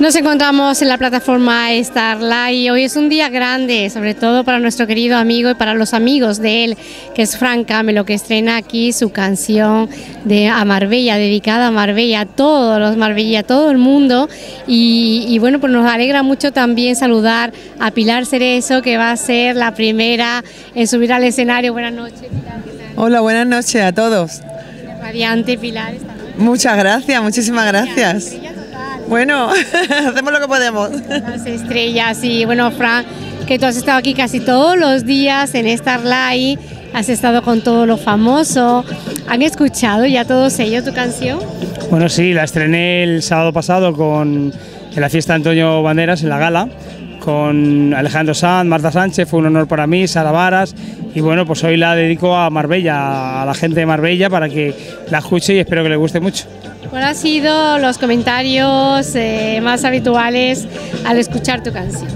Nos encontramos en la plataforma Starlight y hoy es un día grande, sobre todo para nuestro querido amigo y para los amigos de él, que es Frank Camelo, que estrena aquí su canción de a Marbella, dedicada a Marbella, a todos los Marbella, a todo el mundo. Y, y bueno, pues nos alegra mucho también saludar a Pilar Cerezo, que va a ser la primera en subir al escenario. Buenas noches, Pilar. Hola, buenas noches a todos. Radiante, Pilar. Muchas gracias, muchísimas gracias. Bueno, hacemos lo que podemos. Las estrellas y bueno, Fran, que tú has estado aquí casi todos los días en Starlight, has estado con todo lo famoso, ¿han escuchado ya todos ellos tu canción? Bueno, sí, la estrené el sábado pasado con, en la fiesta Antonio Banderas, en la gala, con Alejandro Sanz, Marta Sánchez, fue un honor para mí, Sara Varas, y bueno, pues hoy la dedico a Marbella, a la gente de Marbella, para que la escuche y espero que le guste mucho. ¿Cuáles han sido los comentarios eh, más habituales al escuchar tu canción?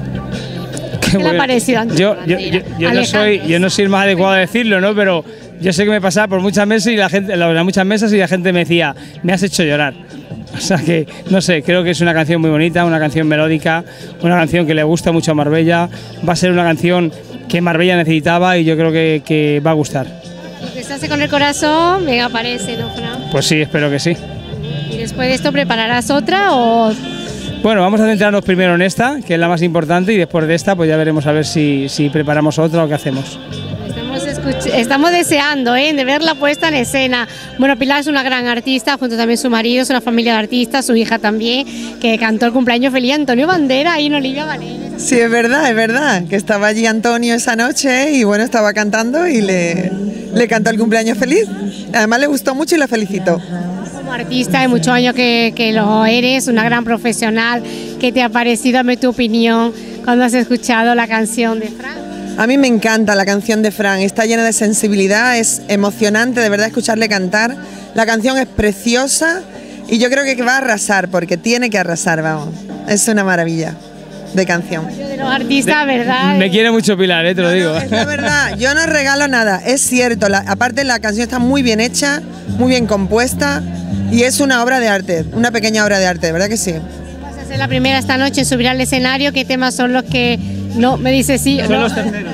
¿Qué le ha parecido, Antonio Yo, yo, yo, yo no soy, yo no soy el más adecuado a decirlo, ¿no? Pero yo sé que me pasaba por muchas mesas y la gente, la muchas mesas y la gente me decía, me has hecho llorar. O sea que, no sé, creo que es una canción muy bonita, una canción melódica, una canción que le gusta mucho a Marbella. Va a ser una canción que Marbella necesitaba y yo creo que, que va a gustar. Lo que se hace con el corazón, venga, aparece, ¿no, Fran? Pues sí, espero que sí. ¿Y después de esto prepararás otra o Bueno, vamos a centrarnos primero en esta, que es la más importante, y después de esta, pues ya veremos a ver si, si preparamos otra o qué hacemos. Estamos, deseando ¿eh? de verla puesta en escena. Bueno, Pilar es una gran artista, junto también su marido, es una familia de artistas, su hija también, que cantó el cumpleaños feliz a Antonio Bandera y en Olivia Vanelli. Sí, es verdad, es verdad, que estaba allí Antonio esa noche y bueno, estaba cantando y le, le cantó el cumpleaños feliz. Además le gustó mucho y la felicitó. Artista de muchos años que, que lo eres, una gran profesional, ¿qué te ha parecido? Dame tu opinión cuando has escuchado la canción de Frank. A mí me encanta la canción de Fran, está llena de sensibilidad, es emocionante de verdad escucharle cantar. La canción es preciosa y yo creo que va a arrasar, porque tiene que arrasar, vamos. Es una maravilla de canción. De los artistas, ¿verdad? Me quiere mucho Pilar, eh, te lo digo. Es la verdad, yo no regalo nada, es cierto. la- aparte la canción está muy bien hecha, muy bien compuesta y es una obra de arte, una pequeña obra de arte, ¿verdad que sí? Vas a ser la primera esta noche en subir al escenario. ¿Qué temas son los que no me dice sí? Son no? los terceros.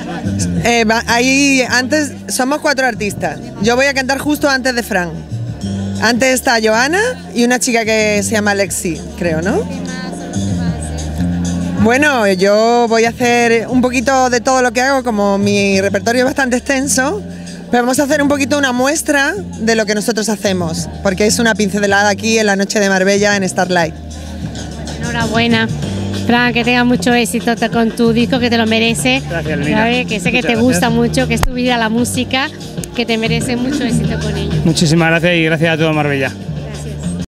Eh, va- ahí antes somos cuatro artistas. Yo voy a cantar justo antes de Fran. Antes está Joana y una chica que se llama Lexi, creo, ¿no? Bueno, yo voy a hacer un poquito de todo lo que hago, como mi repertorio es bastante extenso, pero vamos a hacer un poquito una muestra de lo que nosotros hacemos, porque es una pincelada aquí en la noche de Marbella en Starlight. Enhorabuena. Fran, que tengas mucho éxito con tu disco, que te lo merece. Gracias. ¿Sabe? Que sé que Muchas te gusta mucho, que es tu vida la música, que te merece mucho éxito con ello. Muchísimas gracias y gracias a todo Marbella.